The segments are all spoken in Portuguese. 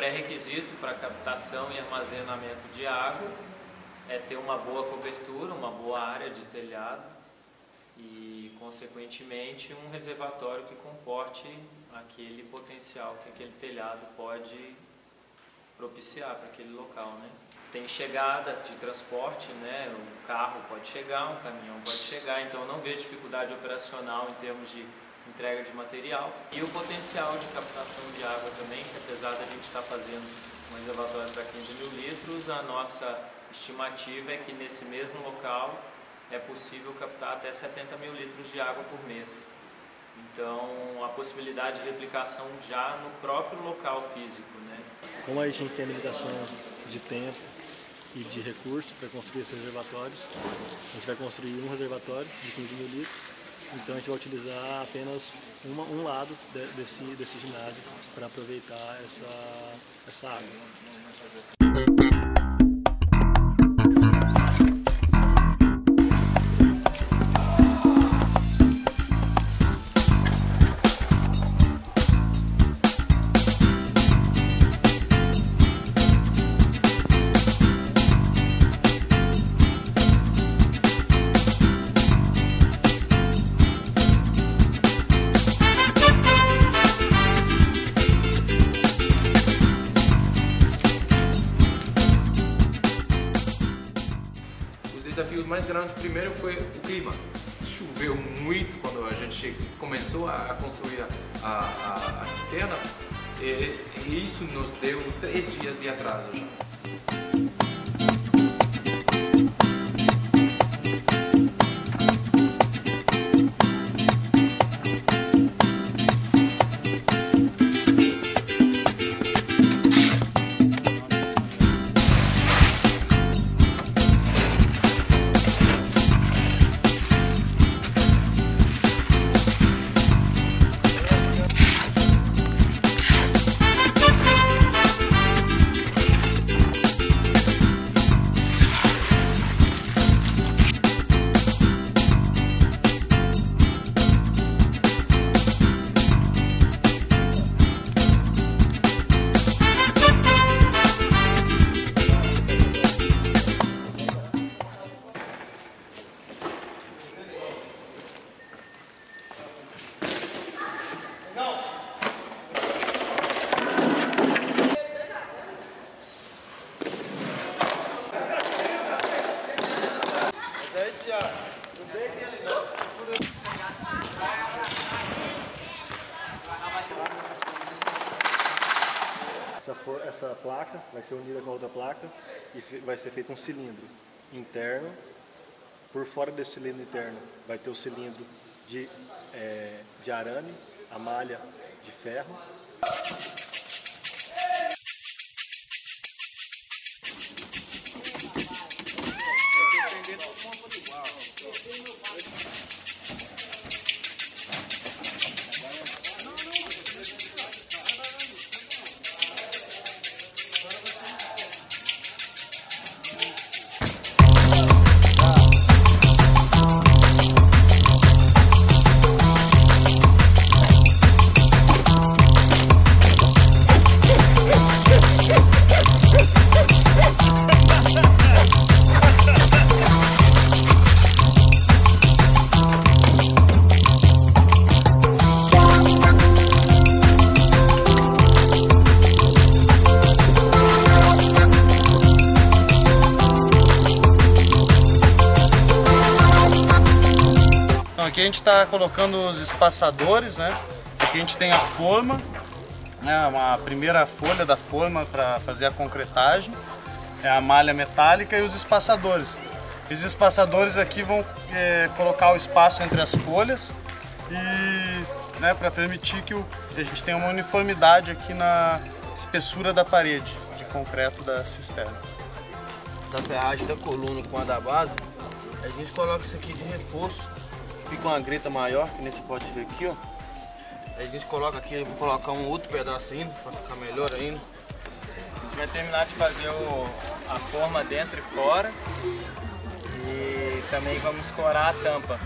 pré-requisito para captação e armazenamento de água é ter uma boa cobertura, uma boa área de telhado e, consequentemente, um reservatório que comporte aquele potencial que aquele telhado pode propiciar para aquele local. Né? Tem chegada de transporte, né? o carro pode chegar, um caminhão pode chegar, então não vejo dificuldade operacional em termos de entrega de material e o potencial de captação de água também, que apesar da gente estar fazendo um reservatório para 15 mil litros, a nossa estimativa é que nesse mesmo local é possível captar até 70 mil litros de água por mês. Então, a possibilidade de replicação já no próprio local físico. Né? Como a gente tem limitação de tempo e de recursos para construir esses reservatórios, a gente vai construir um reservatório de 15 mil litros, então a gente vai utilizar apenas uma, um lado de, desse, desse ginásio para aproveitar essa, essa água. Grande primeiro foi o clima. Choveu muito quando a gente começou a construir a, a, a cisterna e, e isso nos deu três dias de atraso já. Essa, essa placa vai ser unida com a outra placa e vai ser feito um cilindro interno. Por fora desse cilindro interno vai ter o cilindro de, é, de arame, a malha de ferro. Está colocando os espaçadores, né? Aqui a gente tem a forma, né? uma primeira folha da forma para fazer a concretagem, é a malha metálica e os espaçadores. Esses espaçadores aqui vão é, colocar o espaço entre as folhas e né, para permitir que o, a gente tenha uma uniformidade aqui na espessura da parede de concreto da cisterna. Da ferragem da coluna com a da base, a gente coloca isso aqui de reforço fica uma greta maior, que nem pode ver aqui, ó. Aí a gente coloca aqui, vou colocar um outro pedaço ainda, para ficar melhor ainda. A gente vai terminar de fazer o, a forma dentro e fora. E também vamos corar a tampa.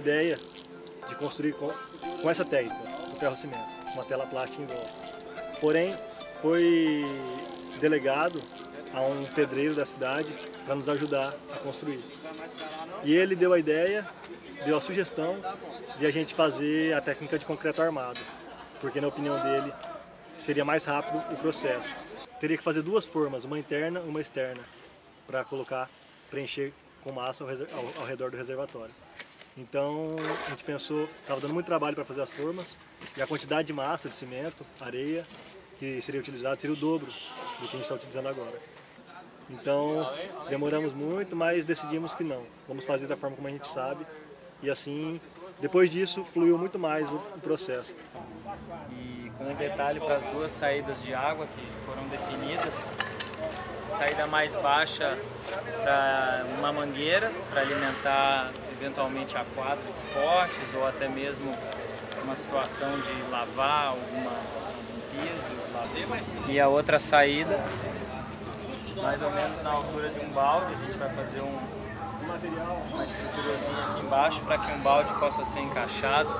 Ideia de construir com, com essa técnica, o ferro-cimento, uma tela plástica em volta. Porém, foi delegado a um pedreiro da cidade para nos ajudar a construir. E ele deu a ideia, deu a sugestão de a gente fazer a técnica de concreto armado, porque na opinião dele seria mais rápido o processo. Teria que fazer duas formas, uma interna e uma externa, para colocar, preencher com massa ao, ao, ao redor do reservatório. Então a gente pensou, estava dando muito trabalho para fazer as formas e a quantidade de massa, de cimento, areia que seria utilizado seria o dobro do que a gente está utilizando agora. Então demoramos muito, mas decidimos que não. Vamos fazer da forma como a gente sabe e assim, depois disso, fluiu muito mais o, processo. E com um detalhe para as duas saídas de água que foram definidas, saída mais baixa para uma mangueira para alimentar eventualmente a quadra de esportes ou até mesmo uma situação de lavar alguma, algum piso, lazer. E a outra saída, mais ou menos na altura de um balde, a gente vai fazer um, uma estruturazinha aqui embaixo para que um balde possa ser encaixado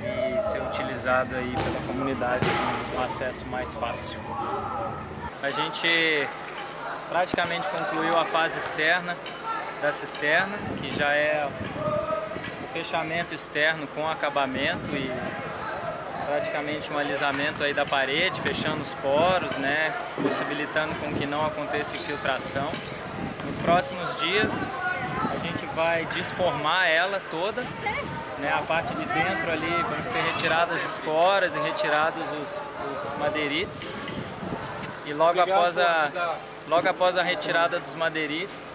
e ser utilizado aí pela comunidade com um acesso mais fácil. A gente praticamente concluiu a fase externa da cisterna, que já é o fechamento externo com acabamento e praticamente um alisamento aí da parede, fechando os poros, né, possibilitando com que não aconteça infiltração. Nos próximos dias a gente vai desformar ela toda, né, a parte de dentro ali vão ser retiradas as esporas e retirados os, os madeirites. E logo após a Logo após a retirada dos madeirites,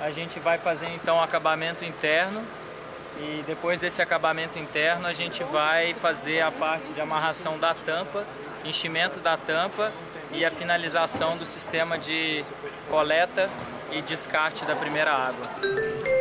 a gente vai fazer então o acabamento interno e depois desse acabamento interno a gente vai fazer a parte de amarração da tampa, enchimento da tampa e a finalização do sistema de coleta e descarte da primeira água.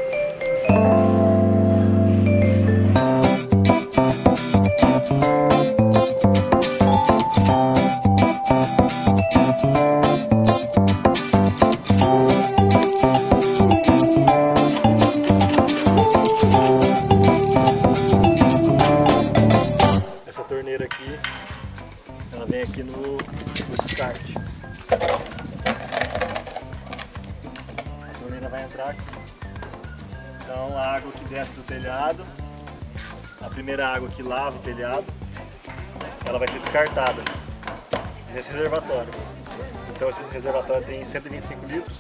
Primeira água que lava o telhado, ela vai ser descartada nesse reservatório. Então esse reservatório tem 125 litros.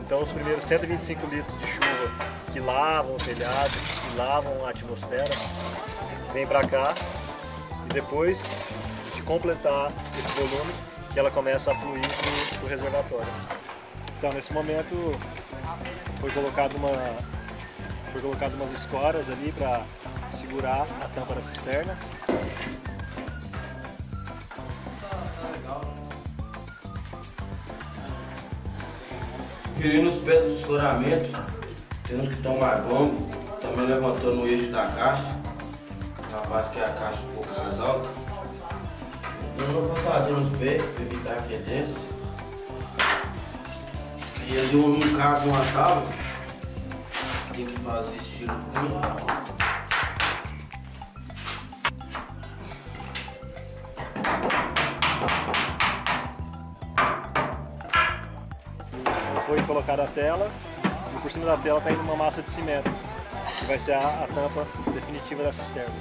Então os primeiros 125 litros de chuva que lavam o telhado, que lavam a atmosfera, vem para cá e depois de completar esse volume, que ela começa a fluir para o reservatório. Então nesse momento foi colocado uma foi colocado umas escoras ali para segurar a tampa da cisterna. Virei nos pés do escoramento, tem uns que estão largando, também levantando o eixo da caixa. Rapaz que é a caixa pouco mais alta. Dando uma passadinha nos pés para evitar que ele desça. E ali um caso uma tábua, tem que fazer estilo comigo. colocada a tela e por cima da tela está indo uma massa de cimento, que vai ser a, a tampa definitiva da cisterna.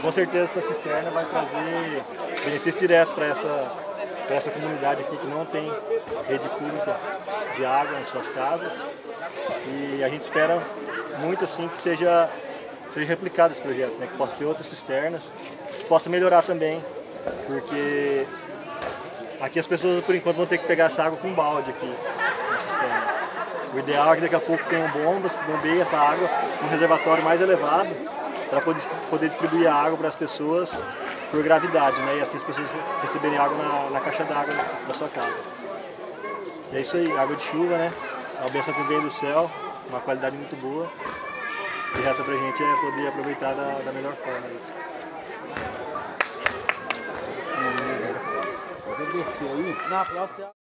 Com certeza essa cisterna vai trazer benefício direto para essa, essa comunidade aqui que não tem rede pública de água em suas casas. E a gente espera muito assim que seja, seja replicado esse projeto, né? que possa ter outras cisternas, que possa melhorar também, porque aqui as pessoas por enquanto vão ter que pegar essa água com balde aqui na cisterna. O ideal é que daqui a pouco tenham bombas que bombeiem essa água num reservatório mais elevado para poder, distribuir a água para as pessoas por gravidade, né? E assim as pessoas receberem água na, na caixa d'água da sua casa. E é isso aí, água de chuva, né? Uma benção que vem do céu, uma qualidade muito boa. E resta pra gente é poder aproveitar da, da melhor forma isso. Descer aí.